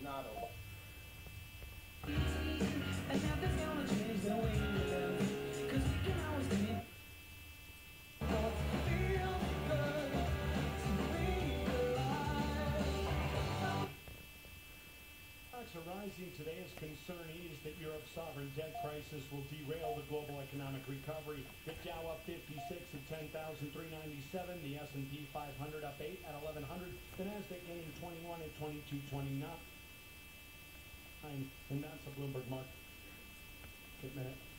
not over. Rising today as concern is that Europe's sovereign debt crisis will derail the global economic recovery. The Dow up 56 at 10,397. The S&P 500 up 8 at 1100. The Nasdaq gaining 21 at 2229. And that's a Bloomberg market minute.